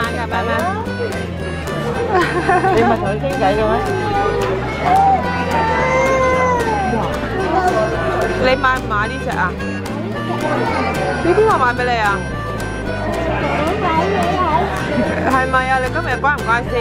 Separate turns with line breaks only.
玩噶，慢慢。
你唔同佢倾偈嘅咩？
你买唔买呢只啊？呢啲我买俾你啊。系咪啊？你今日乖唔乖先？